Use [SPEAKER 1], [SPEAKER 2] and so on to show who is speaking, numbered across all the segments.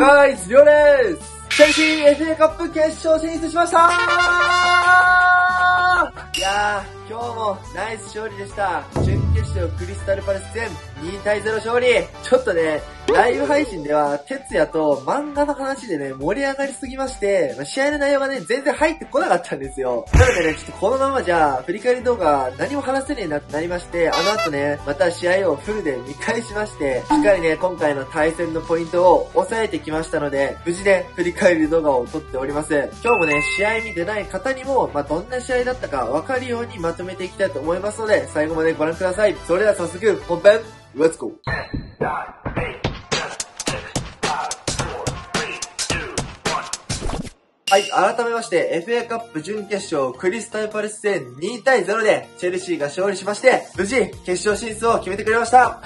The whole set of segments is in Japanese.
[SPEAKER 1] はい、ガイズ、りょうですチェルシー FA カップ決勝進出しましたいやー、今日もナイス勝利でした。決勝クリスタルパレス戦2対0勝利。ちょっとね、ライブ配信では、哲也と漫画の話でね、盛り上がりすぎまして、ま、試合の内容がね、全然入ってこなかったんですよ。なのでね、ちょっとこのままじゃ、振り返り動画何も話せねえなってなりまして、あの後ね、また試合をフルで見返しまして、しっかりね、今回の対戦のポイントを抑えてきましたので、無事ね、振り返り動画を撮っております。今日もね、試合見てない方にも、まあ、どんな試合だったかわかるようにまとめていきたいと思いますので、最後までご覧ください。いそれでは早速、本編、Let's go! はい、改めまして、FA カップ準決勝クリスタルパレス戦2対0でチェルシーが勝利しまして、無事決勝進出を決めてくれました。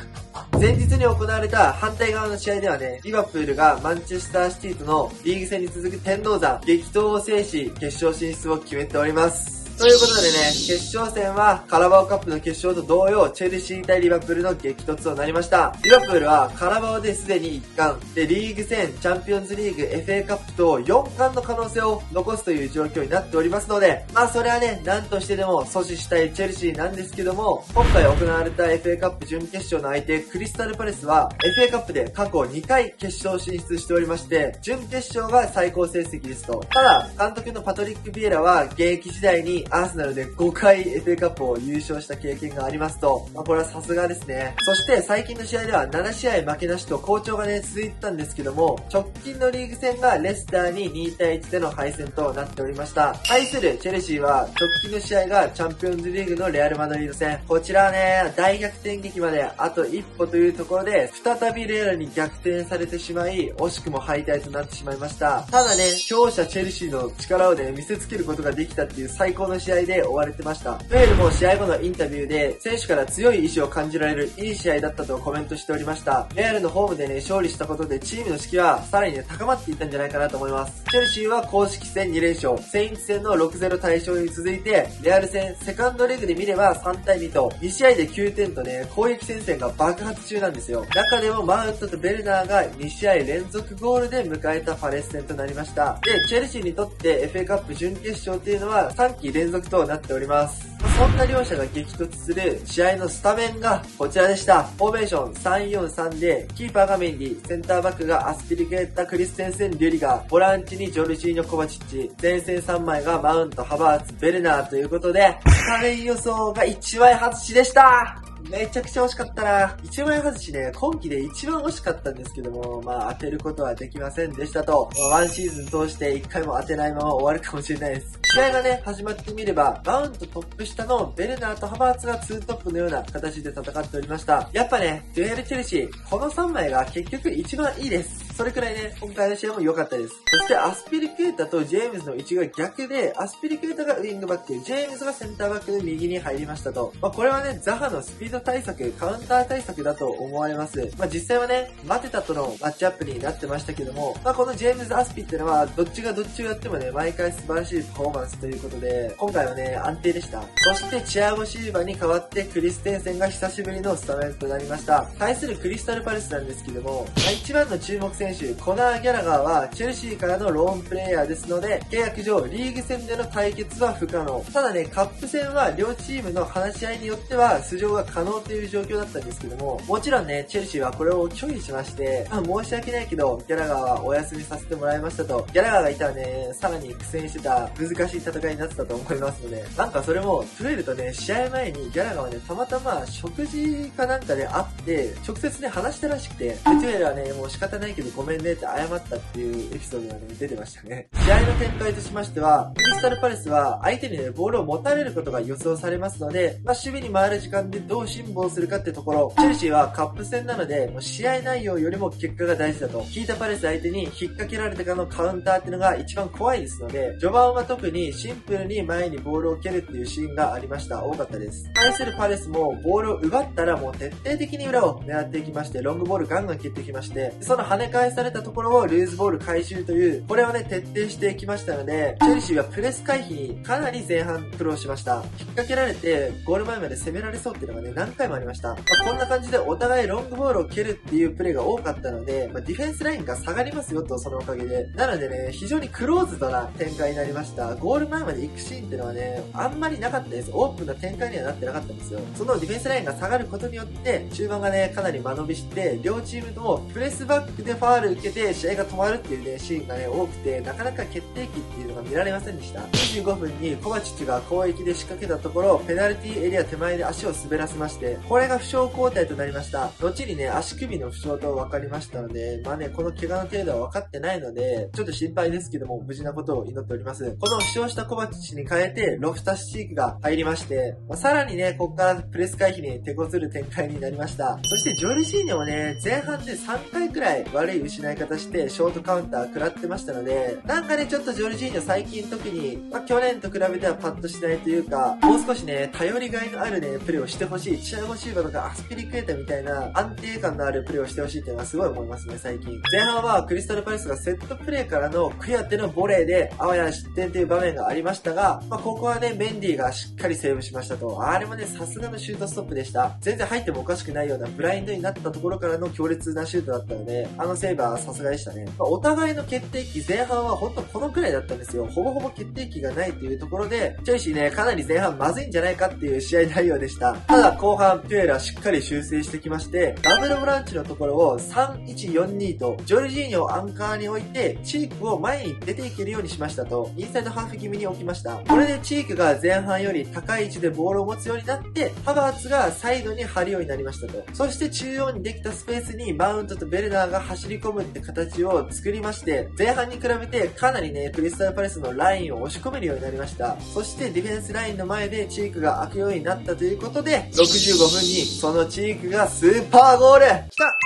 [SPEAKER 1] 前日に行われた反対側の試合ではね、リバプールがマンチェスターシティとのリーグ戦に続く天王山、激闘を制し、決勝進出を決めております。ということでね、決勝戦はカラバオカップの決勝と同様、チェルシー対リバプールの激突となりました。リバプールはカラバオですでに1冠、で、リーグ戦、チャンピオンズリーグ、FA カップと4冠の可能性を残すという状況になっておりますので、まあそれはね、何としてでも阻止したいチェルシーなんですけども、今回行われた FA カップ準決勝の相手、クリスタルパレスは、FA カップで過去2回決勝進出しておりまして、準決勝が最高成績ですと。ただ、監督のパトリック・ビエラは、現役時代にアーセナルで5回 FA カップを優勝した経験がありますと、まあ、これはさすがですね。そして最近の試合では7試合負けなしと好調がね、続いてたんですけども、直近のリーグ戦がレスターに2対1での敗戦となっておりました。対するチェルシーは、直近の試合がチャンピオンズリーグのレアルマドリード戦。こちらはね、大逆転劇まであと一歩というところで、再びレアルに逆転されてしまい、惜しくも敗退となってしまいました。ただね、強者チェルシーの力をね、見せつけることができたっていう最高の試合で終われてました。ベールも試合後のインタビューで、選手から強い意志を感じられるいい試合だったとコメントしておりました。レアルのホームでね、勝利したことでチームの士気はさらにね、高まっていったんじゃないかなと思います。チェルシーは公式戦2連勝、セインツ戦の6-0対勝に続いて、レアル戦、セカンドレグで見れば3対2と、2試合で9点とね、攻撃戦線が爆発中なんですよ。中でもマウントとベルナーが2試合連続ゴールで迎えたパレス戦となりました。で、チェルシーにとって FA カップ準決勝っていうのは3期連連続となっております。そんな両者が激突する試合のスタメンがこちらでした。フォーメーション343で、キーパーがメンディ、センターバックがアスピリケータ・クリステンセン・デュリガー、ボランチにジョルジーニョ・コバチッチ、前線3枚がマウント、ハバーツ、ベルナーということで、スタメン予想が1枚外しでしためちゃくちゃ惜しかったな。一枚外しね、今季で一番惜しかったんですけども、まあ当てることはできませんでしたと、まあ、ワンシーズン通して1回も当てないまま終わるかもしれないです。試合がね、始まってみれば、マウントトップ下のベルナーとハバーツが2トップのような形で戦っておりました。やっぱね、デュエルチェルシー、この3枚が結局一番いいです。それくらいね、今回の試合も良かったです。そしてアスピリクータとジェームズの位置が逆で、アスピリクータがウィングバック、ジェームズがセンターバックで右に入りましたと。まあ、これはね、ザハのスピード対策、カウンター対策だと思われます。まあ、実際はね、マテタとのマッチアップになってましたけども、まあ、このジェームズ・アスピってのは、どっちがどっちをやってもね、毎回素晴らしいパフォーマンスということで、今回はね、安定でした。そして、チアゴ・シーバに代わってクリステンセンが久しぶりのスタメンとなりました。対するクリスタルパレスなんですけども、まあ、一番の注目選手、コナーギャラガーはチェルシーからのローンプレイヤーですので、契約上リーグ戦での対決は不可能。ただね、カップ戦は両チームの話し合いによっては出場が可能という状況だったんですけども、もちろんね、チェルシーはこれを拒否しまして、あ申し訳ないけど、ギャラガーはお休みさせてもらいましたと、ギャラガーがいたらね、さらに苦戦してた難しい戦いになってたと思いますので、なんかそれも、トゥエルとね、試合前にギャラガーはね、たまたま食事かなんかで会って、直接ね、話したらしくて、トゥエルはね、もう仕方ないけどごめんねって謝ったっていうエピソードがね、出てましたね。試合の展開としましては、クリスタルパレスは相手にね、ボールを持たれることが予想されますので、まあ、守備に回る時間でどう辛抱するかってところ、チェルシーはカップ戦なので、もう試合内容よりも結果が大事だと。聞いたパレス相手に引っ掛けられてからのカウンターってのが一番怖いですので、序盤は特にシンプルに前にボールを蹴るっていうシーンがありました。多かったです。対するパレスもボールを奪ったらもう徹底的に裏を狙っていきまして、ロングボールガンガン蹴ってきまして、その跳ね返返されたところをルーズボール回収という、これをね、徹底してきましたので、チェルシーはプレス回避にかなり前半苦労しました。引っ掛けられて、ゴール前まで攻められそうっていうのがね、何回もありました。まあ、こんな感じでお互いロングボールを蹴るっていうプレーが多かったので、まあ、ディフェンスラインが下がりますよと、そのおかげで。なのでね、非常にクローズドな展開になりました。ゴール前まで行くシーンっていうのはね、あんまりなかったです。オープンな展開にはなってなかったんですよ。そのディフェンスラインが下がることによって、中盤がね、かなり間延びして、両チームともプレスバックでファーァール受けて試合が止まるっていうね、シーンがね、多くて、なかなか決定機っていうのが見られませんでした。25分にコバチッチが攻撃で仕掛けたところ、ペナルティエリア手前で足を滑らせまして、これが負傷交代となりました。後にね、足首の負傷と分かりましたので、まあね、この怪我の程度は分かってないので、ちょっと心配ですけども、無事なことを祈っております。この負傷したコバチッチに変えて、ロフタスチークが入りまして、まあ、さらにね、ここからプレス回避に手こずる展開になりました。そしてジョルジーニョもね、前半で3回くらい悪い失い方して、ショートカウンター食らってましたので、なんかね、ちょっとジョルジーニョ最近特に、まあ、去年と比べてはパッとしないというか、もう少しね、頼りがいのあるね、プレーをしてほしい。チアゴシーバとかアスピリクエタみたいな安定感のあるプレーをしてほしいっていうのはすごい思いますね、最近。前半はクリスタルパレスがセットプレーからのクリアってのボレーで、あわや失点という場面がありましたが、まあ、ここはね、メンディーがしっかりセーブしましたと。あれもね、さすがのシュートストップでした。全然入ってもおかしくないようなブラインドになったところからの強烈なシュートだったので、あのセーブはさすがでしたね。まあ、お互いの決定機前半はほんとこのくらいだったんですよ。ほぼほぼ決定機がないっていうところで、チェルシーね、かなり前半まずいんじゃないかっていう試合内容でした。ただ後半、ピュエラしっかり修正してきまして、ダブルブランチのところを3142と、ジョルジーニョをアンカーに置いて、チークを前に出ていけるようにしましたと、インサイドハーフ気味に置きました。これでチークが前半より高い位置でボールを持つようになって、ハバーツがサイドに張るようになりましたと。そして中央にできたスペースにマウントとベルナーが走り込むって形を作りまして、前半に比べてかなりね、クリスタルパレスのラインを押し込めるようになりました。そしてディフェンスラインの前でチークが開くようになったということで、65分にそのチークがスーパーゴール。
[SPEAKER 2] 来た。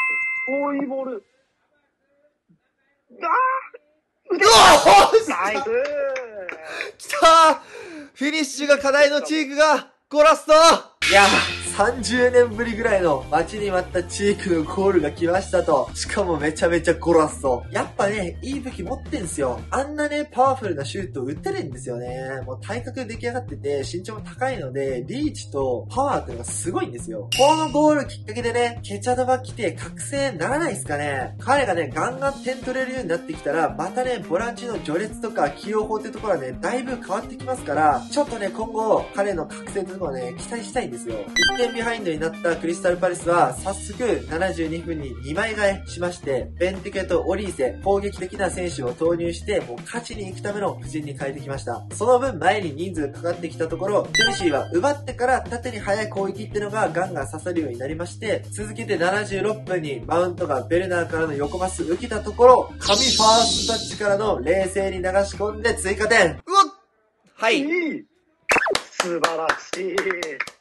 [SPEAKER 2] おー、いいボール。あ
[SPEAKER 1] ーうわ
[SPEAKER 2] ナイス。
[SPEAKER 1] 来た。フィニッシュが課題のチークが、ゴラスト。いや30年ぶりぐらいの待ちに待ったチークのゴールが来ましたと。しかもめちゃめちゃゴラスト。やっぱね、いい武器持ってんすよ。あんなね、パワフルなシュート打てるんですよね。もう体格出来上がってて、身長も高いので、リーチとパワーっていうのがすごいんですよ。このゴールきっかけでね、ケチャダバ来て覚醒ならないっすかね。彼がね、ガンガン点取れるようになってきたら、またね、ボランチの序列とか起用法ってところはね、だいぶ変わってきますから、ちょっとね、今後、彼の覚醒というのはね、期待したいんですよ。1点ビハインドになったクリスタルパレスは、早速72分に2枚替えしまして、ベンテケとオリーセ、攻撃的な選手を投入して、もう勝ちに行くための布陣に変えてきました。その分前に人数かかってきたところ、チェルシーは奪ってから縦に速い攻撃ってのがガンガン刺さるようになりまして、続けて76分にマウントがベルナーからの横パス受けたところ、神ファーストタッチからの冷静に流し込んで追加点。うわはい。
[SPEAKER 2] 素晴らしい。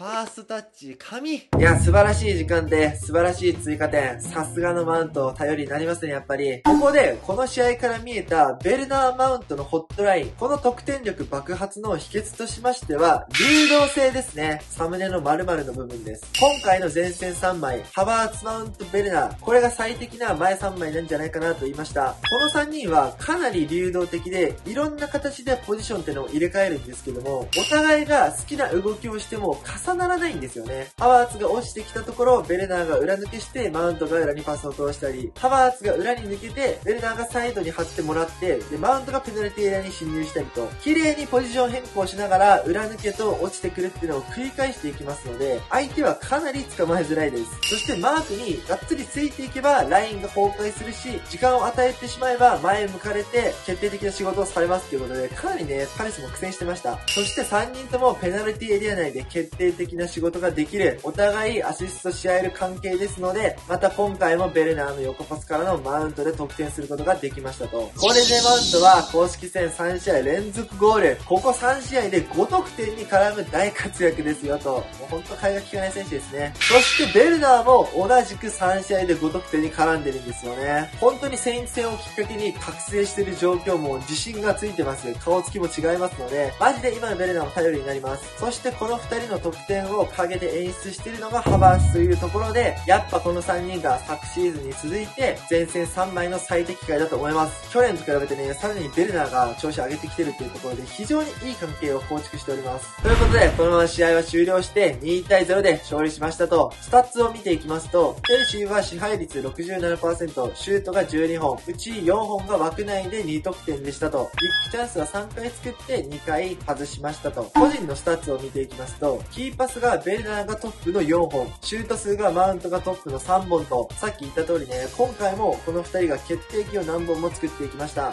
[SPEAKER 1] ファーストタッチ、神いや、素晴らしい時間で、素晴らしい追加点。さすがのマウント、頼りになりますね、やっぱり。ここで、この試合から見えた、ベルナーマウントのホットライン。この得点力爆発の秘訣としましては、流動性ですね。サムネの〇〇の部分です。今回の前線3枚、ハバーツマウントベルナー。これが最適な前3枚なんじゃないかなと言いました。この3人は、かなり流動的で、いろんな形でポジションってのを入れ替えるんですけども、お互いが好きな動きをしても重ならないんですよね。ハワーツが落ちてきたところ、ベルナーが裏抜けして、マウントが裏にパスを通したり、ハワーツが裏に抜けて、ベルナーがサイドに張ってもらって、で、マウントがペナルティエリアに侵入したりと、綺麗にポジション変更しながら、裏抜けと落ちてくるっていうのを繰り返していきますので、相手はかなり捕まえづらいです。そしてマークにがっつりついていけば、ラインが崩壊するし、時間を与えてしまえば、前向かれて、決定的な仕事をされますっていうことで、かなりね、パレスも苦戦してました。そして3人ともペナルティエリア内で決定的的な仕事ができる、お互いアシストし合える関係ですので、また今回もベルナーの横パスからのマウントで得点することができましたと。これでマウントは公式戦3試合連続ゴール。ここ3試合で5得点に絡む大活躍ですよと。もうほんと替えが利かない選手ですね。そしてベルナーも同じく3試合で5得点に絡んでるんですよね。本当に戦戦をきっかけに覚醒してる状況も自信がついてます。顔つきも違いますので、マジで今のベルナーも頼りになります。そしてこの2人の得点を陰で演出しているのがハバーツというところで、やっぱこの3人が昨シーズンに続いて、前線3枚の最適解だと思います。去年と比べてね、さらにベルナーが調子上げてきてるっていうところで、非常にいい関係を構築しております。ということで、このまま試合は終了して、2対0で勝利しましたと、スタッツを見ていきますと、チェルシーは支配率67%、シュートが12本、うち4本が枠内で2得点でしたと、ビッグチャンスは3回作って2回外しましたと、個人のスタッツを見ていきますと、キーパスがベルナーがトップの4本、シュート数がマウントがトップの3本と、さっき言った通りね、今回もこの2人が決定機を何本も作っていきました。ん？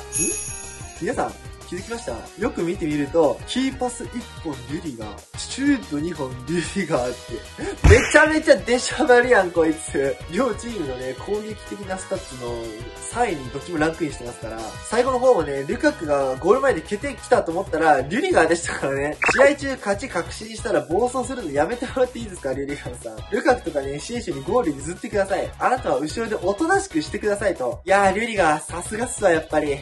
[SPEAKER 1] 皆さん、気づきました？よく見てみると、キーパス1本リュディガー、シュート2本リュディガーって、めちゃめちゃでしゃばりやん、こいつ。両チームのね、攻撃的なスタッツの3位にどっちもランクインしてますから、最後の方もね、ルカクがゴール前で決定来たと思ったら、リュリガーでしたからね。試合中勝ち確信したら暴走するのやめてもらっていいですか、リュリガーさん。ルカクとかね、シエシにゴール譲ってください。あなたは後ろでおとなしくしてくださいと。いやー、リュリガー、さすがっすわ、やっぱり。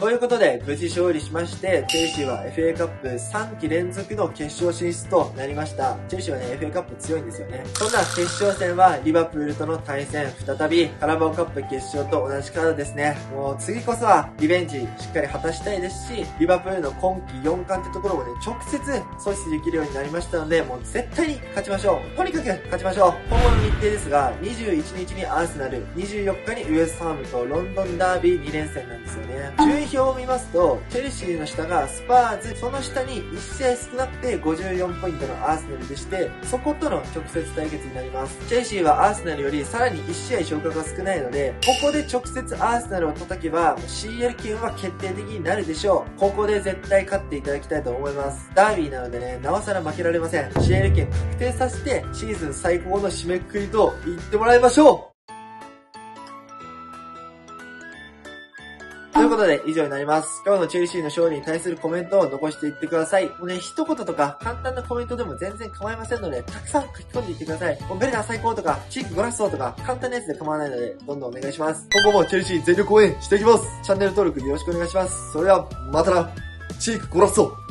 [SPEAKER 1] ということで、無事勝利しまして、チェルシーは FA カップ3期連続の決勝進出となりました。チェルシーはね、FA カップ強いんですよね。そんな決勝戦は、リバプールとの対戦、再び、カラバオカップ決勝と同じカードですね。もう次こそは、リベンジしっかり果たしたいですし、リバプールの今季4冠ってところもね、直接阻止できるようになりましたので、もう絶対に勝ちましょう。とにかく勝ちましょう。今後の日程ですが、21日にアーセナル、24日にウエストハムとロンドンダービー2連戦なんですよね。表を見ますと、チェルシーの下がスパーズ、その下に1試合少なくて54ポイントのアーセナルでして、そことの直接対決になります。チェルシーはアーセナルよりさらに1試合消化が少ないので、ここで直接アーセナルを叩けば、CL 権は決定的になるでしょう。ここで絶対勝っていただきたいと思います。ダービーなのでね、なおさら負けられません。CL 権確定させて、シーズン最高の締めくくりと言ってもらいましょうことで、以上になります。今日のチェルシーの勝利に対するコメントを残していってください。もうね、一言とか簡単なコメントでも全然構いませんので、たくさん書き込んでいってください。もうベルナー最高とか、チークゴラッソーとか、簡単なやつで構わないので、どんどんお願いします。今後もチェルシー全力応援していきます。チャンネル登録よろしくお願いします。それでは、またな。チークゴラッソー